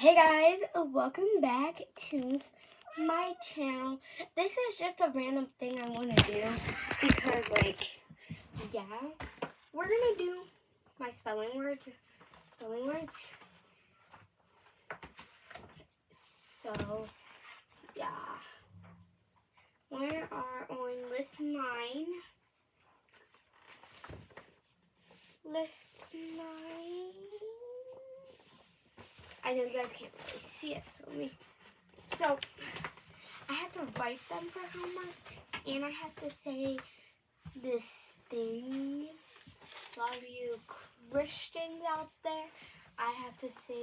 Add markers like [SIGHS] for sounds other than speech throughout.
Hey guys, welcome back to my channel. This is just a random thing I want to do because like, yeah, we're going to do my spelling words, spelling words. So, yeah. We are on list nine. List nine. I know you guys can't really see it, so let me. So, I have to write them for homework, and I have to say this thing. A lot of you Christians out there, I have to say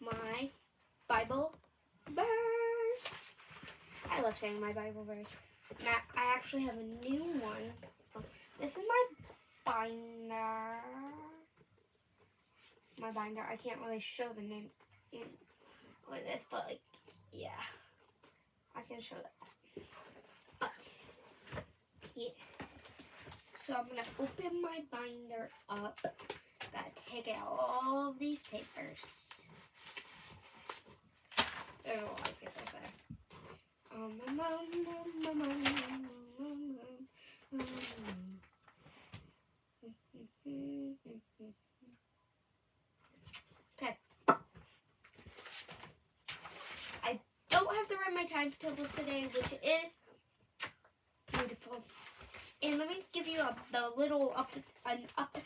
my Bible verse. I love saying my Bible verse. Now, I actually have a new one. This is my binder. My binder. I can't really show the name in with this, but like, yeah, I can show that. But, yes. So I'm gonna open my binder up. Gotta take out all of these papers. There's a lot of papers there. Um, um, um, um, um, um, um, um, um. Okay. I don't have to write my times today, which is beautiful. And let me give you a, the little up, an up,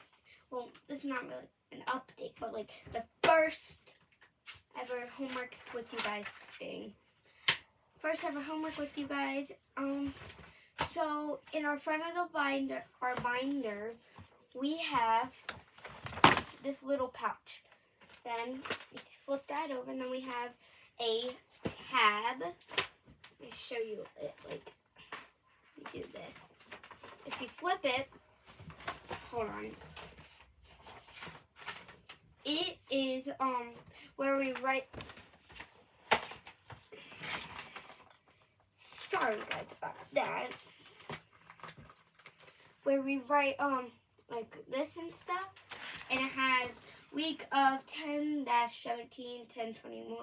well, this is not really an update, but like the first ever homework with you guys thing. First ever homework with you guys. Um, so in our front of the binder, our binder, we have this little pouch. Then we flip that over, and then we have a tab. Let me show you it. Like, you do this. If you flip it, hold on. It is um where we write. Sorry guys about that. Where we write um like this and stuff, and it has week of 10 17, 10 21,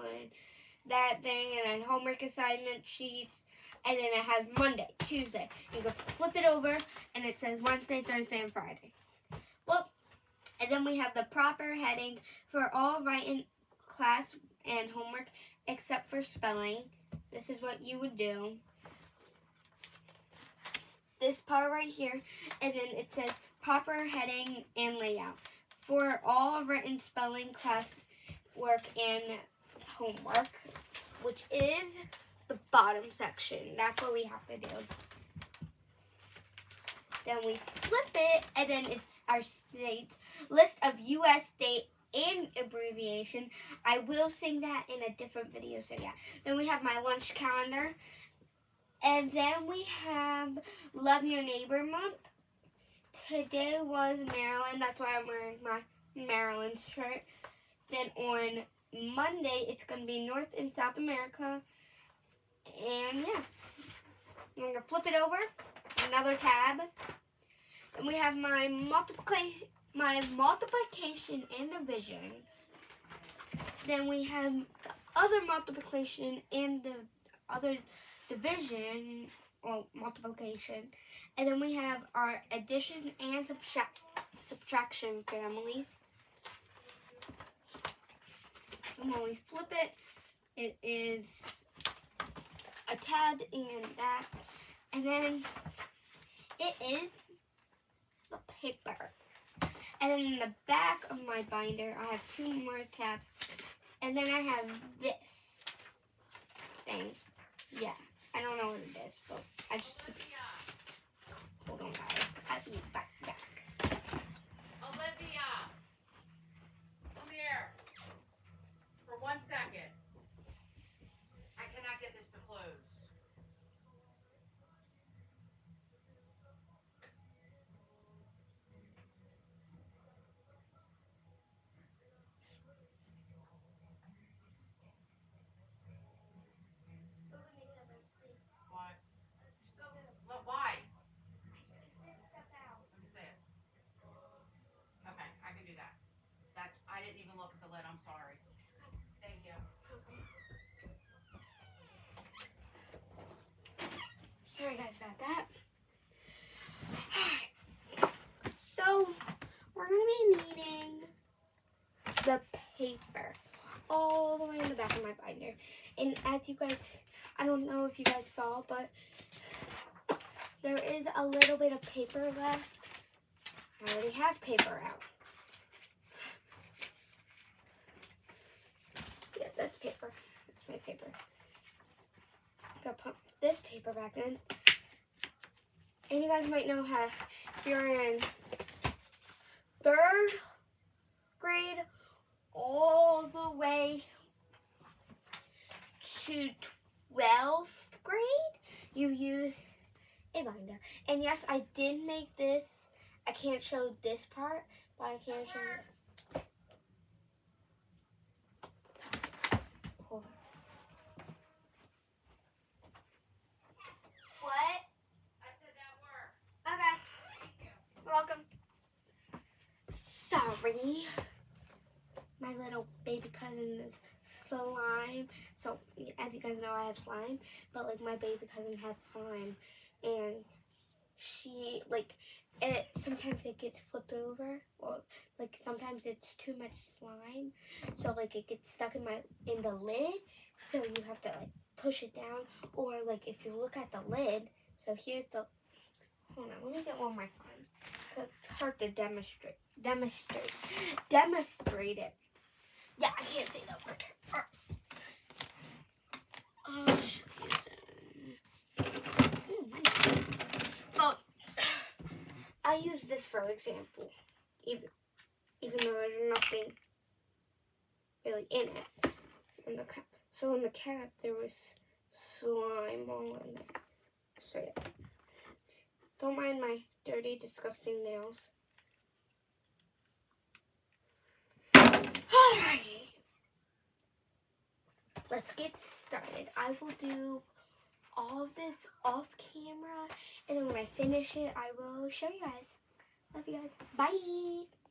that thing, and then homework assignment sheets, and then it has Monday, Tuesday. You can flip it over, and it says Wednesday, Thursday, and Friday. Well, and then we have the proper heading for all writing class and homework except for spelling. This is what you would do. This part right here, and then it says proper heading and layout for all written spelling class work and homework, which is the bottom section. That's what we have to do. Then we flip it, and then it's our state list of U.S. state and abbreviation. I will sing that in a different video, so yeah. Then we have my lunch calendar. And then we have Love Your Neighbor Month. Today was Maryland. That's why I'm wearing my Maryland shirt. Then on Monday, it's going to be North and South America. And yeah, I'm going to flip it over. Another tab. And we have my multiplication, my multiplication and division. Then we have the other multiplication and the other division, or multiplication. And then we have our addition and subtract, subtraction families. And when we flip it, it is a tab and that. And then it is the paper. And then in the back of my binder, I have two more tabs. And then I have this thing. Yeah, I don't know what it is, but I just Hold on, guys. I'll be back. I'm sorry. Thank you. Sorry guys about that. [SIGHS] So we're gonna be needing the paper all the way in the back of my binder. And as you guys, I don't know if you guys saw, but there is a little bit of paper left. I already have paper out. This paper back in. And you guys might know how if you're in third grade all the way to 12th grade, you use a binder. And yes, I did make this. I can't show this part, but I can show you. Hold on. What? I said that word. Okay. Thank you. Welcome. Sorry. My little baby cousin is slime. So, as you guys know, I have slime. But, like, my baby cousin has slime. And she, like, it sometimes it gets flipped over. Or, like, sometimes it's too much slime. So, like, it gets stuck in my, in the lid. So, you have to, like, push it down. Or, like, if you look at the lid. So, here's the, hold on, let me get one more. Because it's hard to demonstrate. Demonstrate. Demonstrate it. Yeah, I can't say that word. Oh, Oh, I use this for example. Even, even though there's nothing really in it. In the cap. So in the cap, there was slime all in there. So yeah. Don't mind my dirty, disgusting nails. Alright. Let's get started. I will do all of this off camera, and then when I finish it, I will show you guys. Love you guys. Bye.